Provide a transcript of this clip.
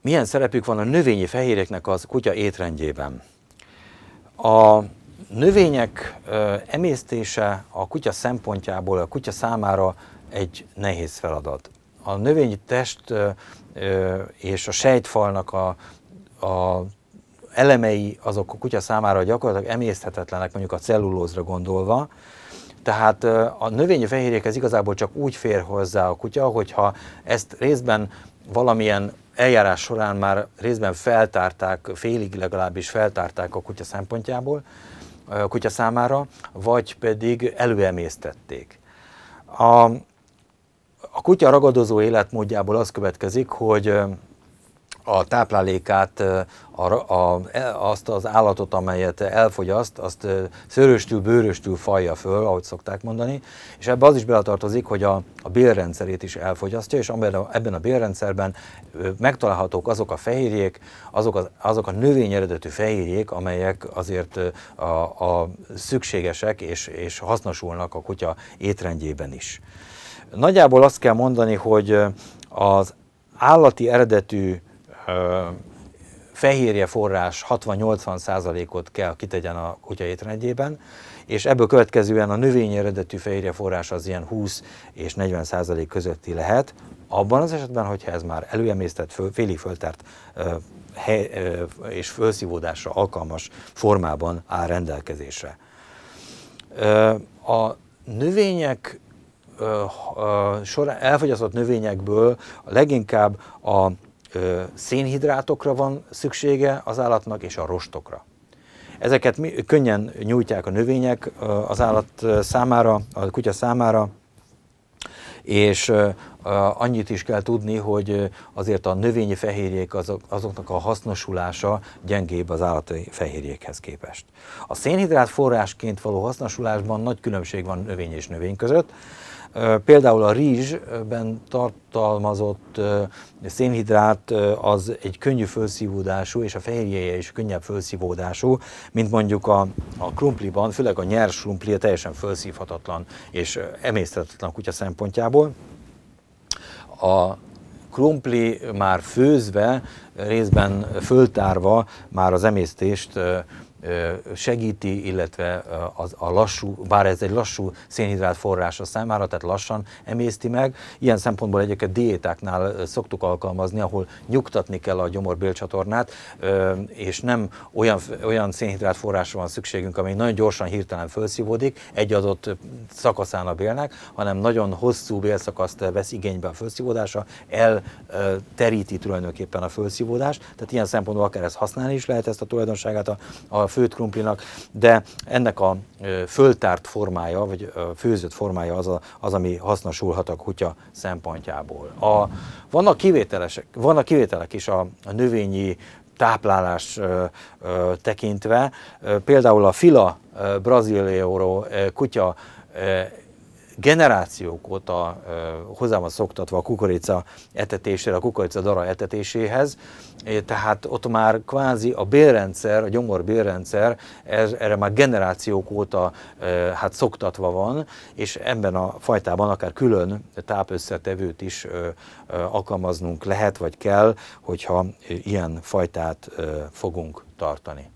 milyen szerepük van a növényi fehérjéknek az kutya étrendjében. A növények emésztése a kutya szempontjából, a kutya számára egy nehéz feladat. A növényi test és a sejtfalnak a, a elemei azok a kutya számára gyakorlatilag emészthetetlenek, mondjuk a cellulózra gondolva, tehát a növényi fehérjékhez igazából csak úgy fér hozzá a kutya, hogyha ezt részben valamilyen eljárás során már részben feltárták, félig legalábbis feltárták a kutya szempontjából, a kutya számára, vagy pedig előemésztették. A, a kutya ragadozó életmódjából az következik, hogy a táplálékát, a, a, azt az állatot, amelyet elfogyaszt, azt szöröstül, bőröstül falja föl, ahogy szokták mondani, és ebbe az is beletartozik, hogy a, a bélrendszerét is elfogyasztja, és ebben a bélrendszerben megtalálhatók azok a fehérjék, azok a, azok a növény eredetű fehérjék, amelyek azért a, a szükségesek és, és hasznosulnak a kutya étrendjében is. Nagyjából azt kell mondani, hogy az állati eredetű fehérje forrás 60-80 százalékot kell kitegyen a kutya étrendjében, és ebből következően a növény eredetű fehérje forrás az ilyen 20 és 40 százalék közötti lehet, abban az esetben, hogyha ez már előemésztett, föl, félig föltárt és felszívódásra alkalmas formában áll rendelkezésre. A növények elfogyasztott növényekből leginkább a szénhidrátokra van szüksége az állatnak, és a rostokra. Ezeket könnyen nyújtják a növények az állat számára, a kutya számára, és annyit is kell tudni, hogy azért a növényi fehérjék azok, azoknak a hasznosulása gyengébb az állati fehérjékhez képest. A szénhidrát forrásként való hasznosulásban nagy különbség van növény és növény között. Például a rizsben tartalmazott szénhidrát az egy könnyű felszívódású, és a fehérjéje is könnyebb felszívódású, mint mondjuk a, a krumpliban, főleg a nyers krumpli teljesen felszívhatatlan és emészthetetlen a kutya szempontjából. A krumpli már főzve, részben föltárva már az emésztést segíti, illetve az, a lassú, bár ez egy lassú szénhidrát forrás a számára, tehát lassan emészti meg. Ilyen szempontból egyébként diétáknál szoktuk alkalmazni, ahol nyugtatni kell a gyomorbélcsatornát, és nem olyan, olyan szénhidrát forrásra van szükségünk, ami nagyon gyorsan, hirtelen felszívódik egy adott szakaszán a bélnek, hanem nagyon hosszú bélszakaszt vesz igénybe a felszívódása, elteríti tulajdonképpen a felszívódást, tehát ilyen szempontból akár ezt használni is lehet ezt a tulajdonságát a, a főtt krumplinak, de ennek a föltárt formája, vagy főzött formája az, a, az ami hasznosulhat a kutya szempontjából. A, vannak, kivételesek, vannak kivételek is a, a növényi táplálás ö, ö, tekintve. Például a fila brazilióról kutya generációk óta hozzá van szoktatva a kukorica etetésére, a kukorica dara etetéséhez, tehát ott már kvázi a bélrendszer, a gyomor bélrendszer ez, erre már generációk óta hát szoktatva van, és ebben a fajtában akár külön tápösszetevőt is alkalmaznunk lehet, vagy kell, hogyha ilyen fajtát fogunk tartani.